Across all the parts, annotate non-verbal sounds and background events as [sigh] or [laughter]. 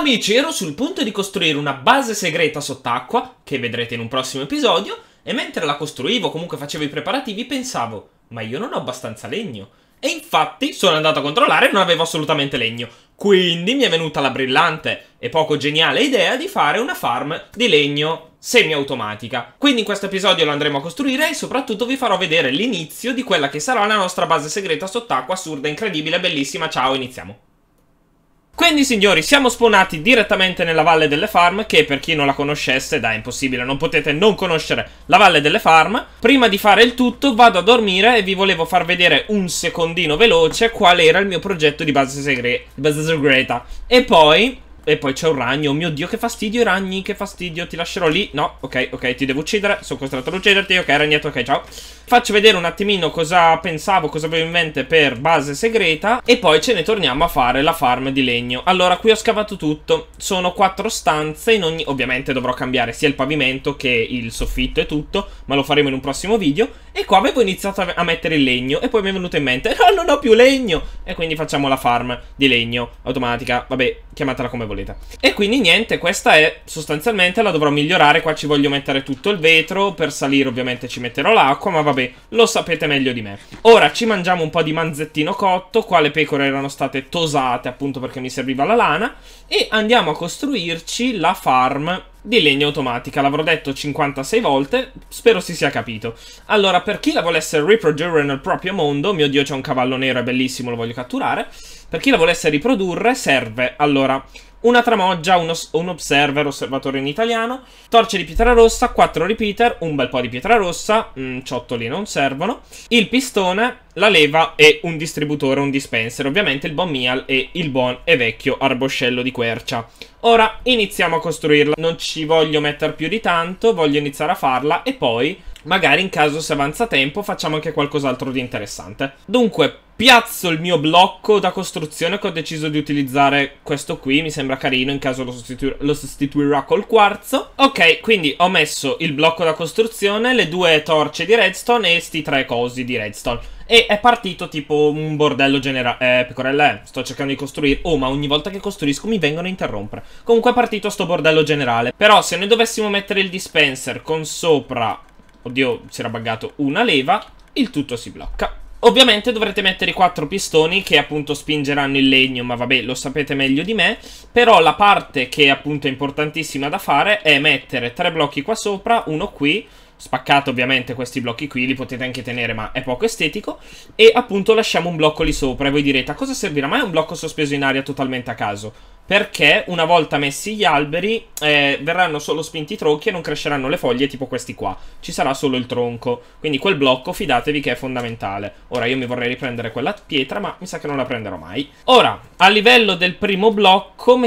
Amici, ero sul punto di costruire una base segreta sott'acqua, che vedrete in un prossimo episodio, e mentre la costruivo, comunque facevo i preparativi, pensavo, ma io non ho abbastanza legno. E infatti sono andato a controllare e non avevo assolutamente legno. Quindi mi è venuta la brillante e poco geniale idea di fare una farm di legno semi-automatica. Quindi in questo episodio lo andremo a costruire e soprattutto vi farò vedere l'inizio di quella che sarà la nostra base segreta sott'acqua assurda, incredibile, bellissima. Ciao, iniziamo. Quindi signori siamo spawnati direttamente nella Valle delle Farm Che per chi non la conoscesse, dai è impossibile, non potete non conoscere la Valle delle Farm. Prima di fare il tutto vado a dormire e vi volevo far vedere un secondino veloce Qual era il mio progetto di base, segre base segreta. E poi e poi c'è un ragno. Oh mio dio, che fastidio i ragni, che fastidio. Ti lascerò lì. No, ok, ok, ti devo uccidere. Sono costretto ad ucciderti. Ok, ragnetto, ok, ciao. Faccio vedere un attimino cosa pensavo, cosa avevo in mente per base segreta. E poi ce ne torniamo a fare la farm di legno. Allora, qui ho scavato tutto. Sono quattro stanze in ogni... Ovviamente dovrò cambiare sia il pavimento che il soffitto e tutto. Ma lo faremo in un prossimo video. E qua avevo iniziato a mettere il legno. E poi mi è venuto in mente, no, non ho più legno. E quindi facciamo la farm di legno automatica. Vabbè, chiamatela come volete. E quindi niente, questa è sostanzialmente la dovrò migliorare. Qua ci voglio mettere tutto il vetro. Per salire ovviamente ci metterò l'acqua, ma vabbè, lo sapete meglio di me. Ora ci mangiamo un po' di manzettino cotto. Qua le pecore erano state tosate appunto perché mi serviva la lana. E andiamo a costruirci la farm di legno automatica, l'avrò detto 56 volte, spero si sia capito. Allora, per chi la volesse riprodurre nel proprio mondo, mio dio c'è un cavallo nero, è bellissimo, lo voglio catturare, per chi la volesse riprodurre serve, allora, una tramoggia, uno, un observer, osservatore in italiano, torce di pietra rossa, 4 repeater, un bel po' di pietra rossa, mm, ciottoli non servono, il pistone, la leva e un distributore, un dispenser, ovviamente il buon Mial e il buon e vecchio arboscello di quercia. Ora iniziamo a costruirla, non ci voglio mettere più di tanto, voglio iniziare a farla e poi magari in caso se avanza tempo facciamo anche qualcos'altro di interessante. Dunque, piazzo il mio blocco da costruzione che ho deciso di utilizzare questo qui, mi sembra carino in caso lo, sostitu lo sostituirò col quarzo. Ok, quindi ho messo il blocco da costruzione, le due torce di redstone e sti tre cosi di redstone. E è partito tipo un bordello generale. Eh, pecorelle, sto cercando di costruire. Oh, ma ogni volta che costruisco mi vengono a interrompere. Comunque è partito sto bordello generale. Però se noi dovessimo mettere il dispenser con sopra Oddio, si era buggato una leva, il tutto si blocca. Ovviamente dovrete mettere i quattro pistoni che appunto spingeranno il legno, ma vabbè, lo sapete meglio di me. Però la parte che appunto è importantissima da fare è mettere tre blocchi qua sopra, uno qui, spaccato ovviamente questi blocchi qui, li potete anche tenere ma è poco estetico, e appunto lasciamo un blocco lì sopra e voi direte a cosa servirà mai un blocco sospeso in aria totalmente a caso? Perché una volta messi gli alberi eh, verranno solo spinti i tronchi e non cresceranno le foglie tipo questi qua. Ci sarà solo il tronco. Quindi quel blocco fidatevi che è fondamentale. Ora io mi vorrei riprendere quella pietra ma mi sa che non la prenderò mai. Ora, a livello del primo blocco.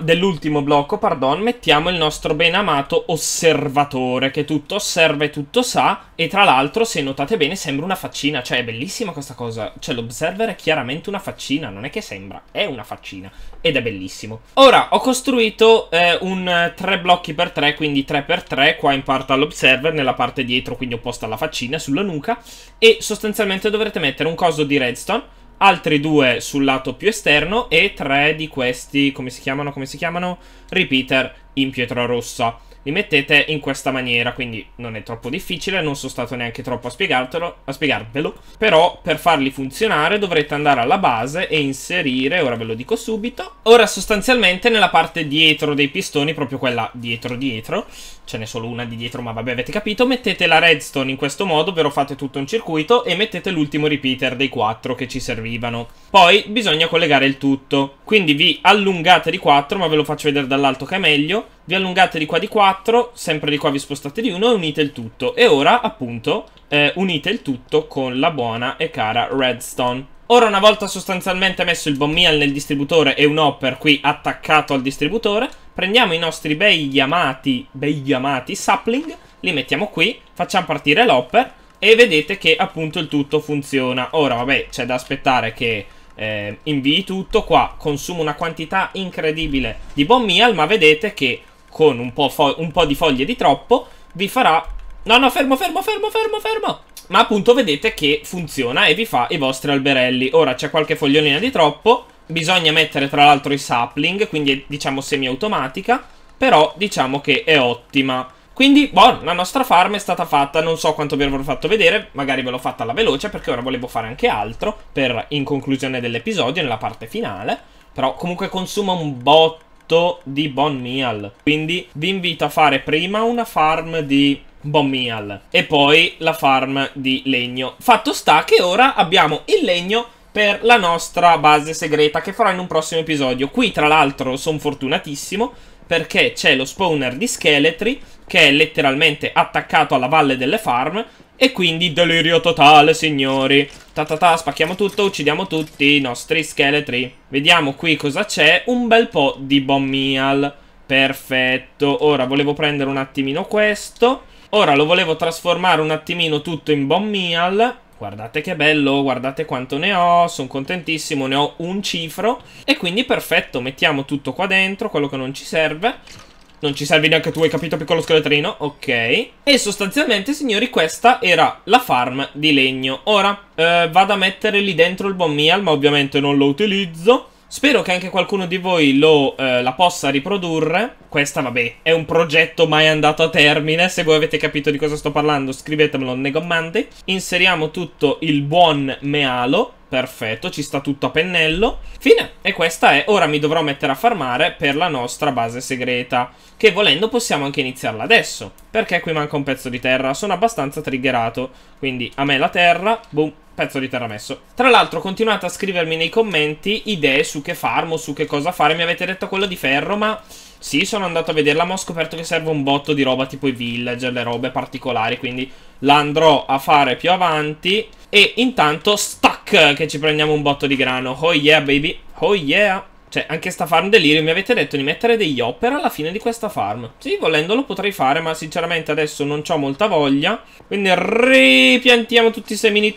Dell'ultimo blocco, pardon, mettiamo il nostro ben amato osservatore che tutto osserva e tutto sa. E tra l'altro, se notate bene, sembra una faccina. Cioè è bellissima questa cosa. Cioè l'observer è chiaramente una faccina. Non è che sembra, è una faccina. Ed è bellissimo. Ora, ho costruito eh, un 3 blocchi per 3, quindi 3 per 3 qua in parte all'observer, nella parte dietro, quindi opposta alla faccina, sulla nuca, e sostanzialmente dovrete mettere un coso di redstone, altri due sul lato più esterno e tre di questi, come si chiamano, come si chiamano? Repeater in pietra rossa li mettete in questa maniera, quindi non è troppo difficile, non sono stato neanche troppo a, a spiegarvelo, però per farli funzionare dovrete andare alla base e inserire, ora ve lo dico subito, ora sostanzialmente nella parte dietro dei pistoni, proprio quella dietro dietro, ce n'è solo una di dietro ma vabbè avete capito, mettete la redstone in questo modo, ovvero fate tutto un circuito e mettete l'ultimo repeater dei quattro che ci servivano. Poi bisogna collegare il tutto, quindi vi allungate di 4, ma ve lo faccio vedere dall'alto che è meglio, vi allungate di qua di 4, sempre di qua vi spostate di 1 e unite il tutto. E ora, appunto, eh, unite il tutto con la buona e cara redstone. Ora, una volta sostanzialmente messo il bomb nel distributore e un hopper qui attaccato al distributore, prendiamo i nostri bei amati, bei amati sapling, li mettiamo qui, facciamo partire l'hopper e vedete che appunto il tutto funziona. Ora, vabbè, c'è da aspettare che eh, invii tutto. Qua consumo una quantità incredibile di bomb ma vedete che con un po', un po' di foglie di troppo, vi farà... No, no, fermo, fermo, fermo, fermo, fermo! Ma appunto vedete che funziona e vi fa i vostri alberelli. Ora c'è qualche fogliolina di troppo, Bisogna mettere tra l'altro i sapling, quindi è diciamo semi-automatica, però diciamo che è ottima. Quindi, boh, la nostra farm è stata fatta, non so quanto vi avrò fatto vedere, magari ve l'ho fatta alla veloce perché ora volevo fare anche altro per in conclusione dell'episodio, nella parte finale. Però comunque consuma un botto di bone meal. Quindi vi invito a fare prima una farm di bone meal e poi la farm di legno. Fatto sta che ora abbiamo il legno per la nostra base segreta che farò in un prossimo episodio. Qui tra l'altro sono fortunatissimo perché c'è lo spawner di scheletri che è letteralmente attaccato alla valle delle farm e quindi delirio totale, signori. Ta ta ta, spacchiamo tutto, uccidiamo tutti i nostri scheletri. Vediamo qui cosa c'è. Un bel po' di bommial. Perfetto. Ora volevo prendere un attimino questo. Ora lo volevo trasformare un attimino tutto in bommial. Guardate che bello, guardate quanto ne ho, sono contentissimo, ne ho un cifro. E quindi perfetto, mettiamo tutto qua dentro, quello che non ci serve. Non ci serve neanche tu, hai capito, piccolo scheletrino? Ok. E sostanzialmente, signori, questa era la farm di legno. Ora, eh, vado a mettere lì dentro il meal, ma ovviamente non lo utilizzo. Spero che anche qualcuno di voi lo, eh, la possa riprodurre. Questa, vabbè, è un progetto mai andato a termine. Se voi avete capito di cosa sto parlando, scrivetemelo nei commenti. Inseriamo tutto il buon mealo. Perfetto, ci sta tutto a pennello. Fine. E questa è. Ora mi dovrò mettere a farmare per la nostra base segreta. Che volendo possiamo anche iniziarla adesso. Perché qui manca un pezzo di terra. Sono abbastanza triggerato. Quindi a me la terra. Boom pezzo di terra messo. Tra l'altro continuate a scrivermi nei commenti idee su che farmo, su che cosa fare. Mi avete detto quello di ferro, ma sì, sono andato a vederla, ma ho scoperto che serve un botto di roba tipo i villager, le robe particolari, quindi la andrò a fare più avanti. E intanto, stack, che ci prendiamo un botto di grano. Oh yeah, baby. Oh yeah. Cioè, anche sta farm delirio mi avete detto di mettere degli hopper alla fine di questa farm. Sì, volendo lo potrei fare, ma sinceramente adesso non ho molta voglia. Quindi ripiantiamo tutti i semini.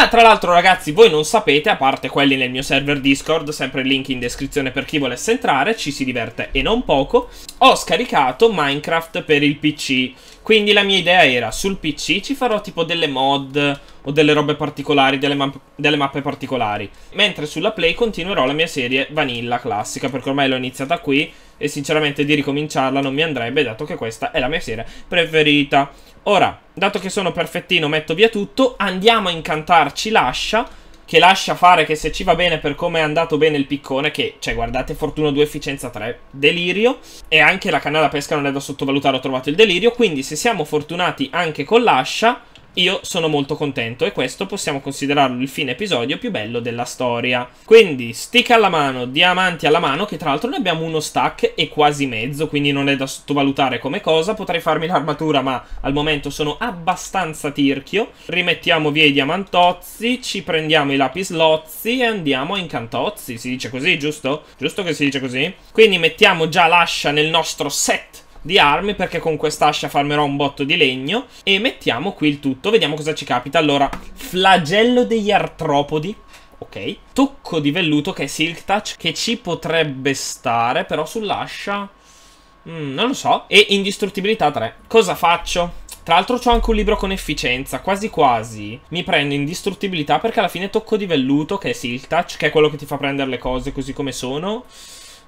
Ah, tra l'altro ragazzi, voi non sapete, a parte quelli nel mio server Discord, sempre il link in descrizione per chi volesse entrare, ci si diverte e non poco, ho scaricato Minecraft per il PC. Quindi la mia idea era, sul PC ci farò tipo delle mod o delle robe particolari, delle, ma delle mappe particolari. Mentre sulla Play continuerò la mia serie Vanilla classica, perché ormai l'ho iniziata qui e sinceramente di ricominciarla non mi andrebbe, dato che questa è la mia serie preferita. Ora, dato che sono perfettino, metto via tutto, andiamo a incantarci l'ascia, che lascia fare che se ci va bene per come è andato bene il piccone, che, cioè, guardate, fortuna 2, efficienza 3, delirio, e anche la canna da pesca non è da sottovalutare, ho trovato il delirio, quindi se siamo fortunati anche con l'ascia, io sono molto contento e questo possiamo considerarlo il fine episodio più bello della storia. Quindi, stick alla mano, diamanti alla mano, che tra l'altro ne abbiamo uno stack e quasi mezzo, quindi non è da sottovalutare come cosa. Potrei farmi l'armatura, ma al momento sono abbastanza tirchio. Rimettiamo via i diamantozzi, ci prendiamo i lapislozzi e andiamo a incantozzi. Si dice così, giusto? Giusto che si dice così? Quindi mettiamo già l'ascia nel nostro set di armi perché con quest'ascia farmerò un botto di legno e mettiamo qui il tutto, vediamo cosa ci capita. Allora, flagello degli artropodi, ok. Tocco di velluto che è Silk Touch che ci potrebbe stare, però sull'ascia mm, non lo so. E indistruttibilità 3. Cosa faccio? Tra l'altro ho anche un libro con efficienza, quasi quasi mi prendo indistruttibilità perché alla fine tocco di velluto che è Silk Touch, che è quello che ti fa prendere le cose così come sono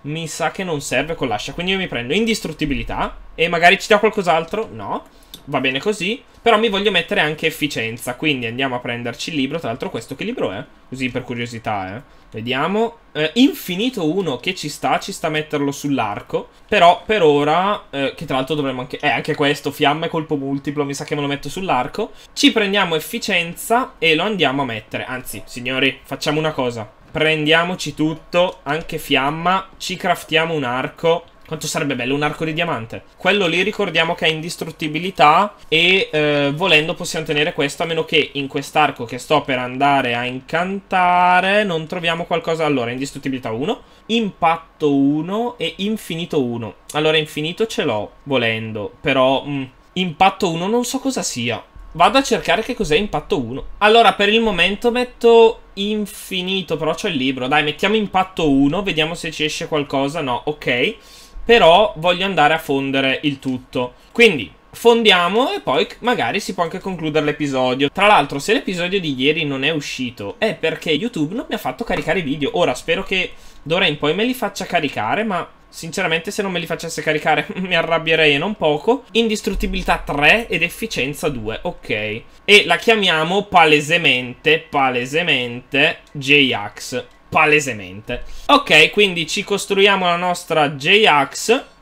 mi sa che non serve con l'ascia. Quindi io mi prendo indistruttibilità e magari ci dà qualcos'altro? No. Va bene così. Però mi voglio mettere anche efficienza. Quindi andiamo a prenderci il libro. Tra l'altro questo che libro è? Così per curiosità, eh. Vediamo. Eh, infinito 1 che ci sta. Ci sta a metterlo sull'arco. Però per ora, eh, che tra l'altro dovremmo anche... Eh, anche questo, fiamme colpo multiplo. Mi sa che me lo metto sull'arco. Ci prendiamo efficienza e lo andiamo a mettere. Anzi, signori, facciamo una cosa. Prendiamoci tutto, anche fiamma, ci craftiamo un arco. Quanto sarebbe bello un arco di diamante. Quello lì ricordiamo che ha indistruttibilità e eh, volendo possiamo tenere questo a meno che in quest'arco che sto per andare a incantare non troviamo qualcosa. Allora, indistruttibilità 1, impatto 1 e infinito 1. Allora, infinito ce l'ho volendo, però mh, mm, impatto 1 non so cosa sia. Vado a cercare che cos'è impatto 1. Allora, per il momento metto infinito, però c'ho il libro. Dai, mettiamo impatto 1, vediamo se ci esce qualcosa. No, ok. Però voglio andare a fondere il tutto. Quindi, fondiamo e poi magari si può anche concludere l'episodio. Tra l'altro, se l'episodio di ieri non è uscito, è perché YouTube non mi ha fatto caricare i video. Ora spero che d'ora in poi me li faccia caricare, ma sinceramente se non me li facesse caricare [laughs] mi arrabbierei non poco. Indistruttibilità 3 ed efficienza 2, ok. E la chiamiamo palesemente, palesemente J-Ax. Palesemente. Ok, quindi ci costruiamo la nostra J-Ax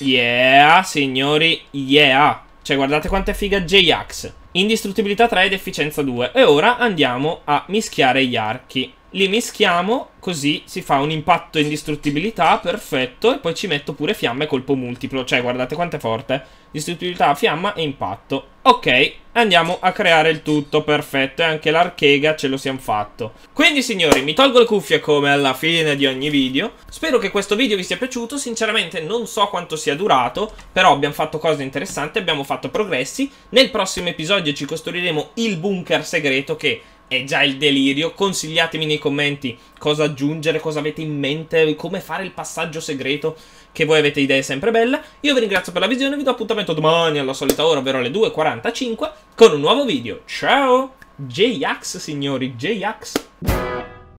Yeah, signori, yeah. Cioè, guardate quanto è figa J-Ax. Indistruttibilità 3 ed efficienza 2. E ora andiamo a mischiare gli archi. Li mischiamo, così si fa un impatto indistruttibilità, perfetto. E poi ci metto pure fiamme e colpo multiplo. Cioè, guardate quanto è forte. Distruttibilità, fiamma e impatto. Ok, andiamo a creare il tutto, perfetto. E anche l'archega ce lo siamo fatto. Quindi, signori, mi tolgo le cuffie come alla fine di ogni video. Spero che questo video vi sia piaciuto. Sinceramente non so quanto sia durato, però abbiamo fatto cose interessanti, abbiamo fatto progressi. Nel prossimo episodio ci costruiremo il bunker segreto che è già il delirio. Consigliatemi nei commenti cosa aggiungere, cosa avete in mente, come fare il passaggio segreto, che voi avete idee sempre belle. Io vi ringrazio per la visione, vi do appuntamento domani alla solita ora, ovvero alle 2.45, con un nuovo video. Ciao! J-Ax, signori, J-Ax.